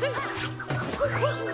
Woo!